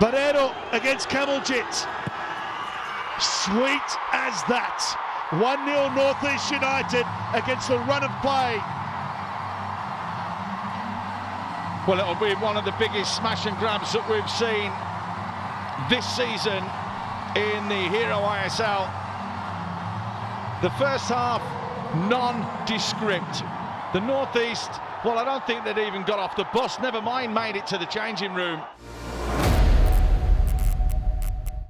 Barreiro against Kamaljit. Sweet as that. 1 0 Northeast United against the run of play. Well, it'll be one of the biggest smash and grabs that we've seen this season in the Hero ISL. The first half, nondescript. The Northeast, well, I don't think they'd even got off the bus, never mind made it to the changing room.